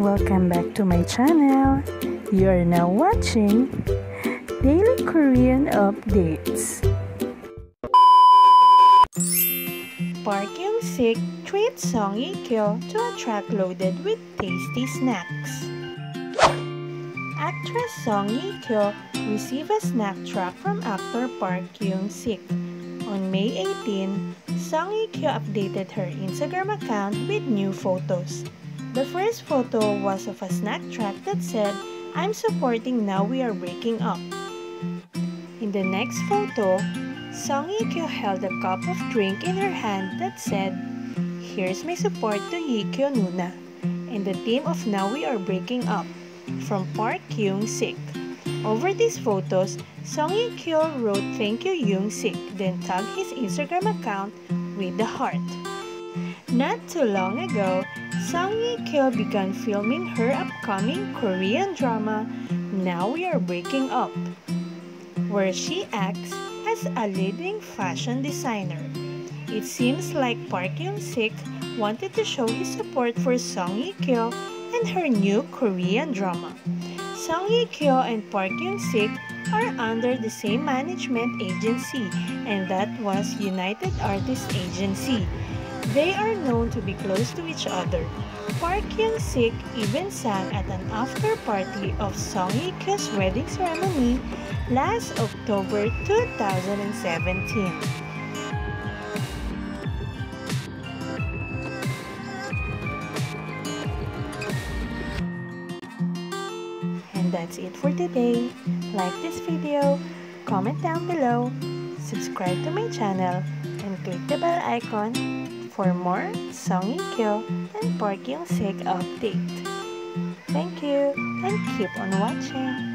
Welcome back to my channel. You are now watching Daily Korean Updates. Park Hyung-sik treats Song Hye-kyo to a truck loaded with tasty snacks. Actress Song Hye-kyo received a snack truck from actor Park Hyung-sik. On May 18, Song Hye-kyo updated her Instagram account with new photos. The first photo was of a snack truck that said, I'm supporting now we are breaking up. In the next photo, Song Hye-kyo held a cup of drink in her hand that said, Here's my support to Hye-kyo Nuna and the team of Now We Are Breaking Up from Park Hyung-sik. Over these photos, Song Hye-kyo wrote thank you Hyung-sik, then tagged his Instagram account with the heart. Not too long ago, Song Hye-kyo began filming her upcoming Korean drama, Now We Are Breaking Up, where she acts as a leading fashion designer. It seems like Park Hyung-sik wanted to show his support for Song Hye-kyo and her new Korean drama. Song Hye-kyo and Park Hyung-sik are under the same management agency and that was United Artists Agency. They are known to be close to each other. Park Hyung-sik even sang at an after party of Song Hye-kyo's wedding ceremony last October 2017. And that's it for today. Like this video, comment down below, subscribe to my channel, and click the bell icon for more Song Hye-kyo and Park Hyung-sik update. Thank you and keep on watching.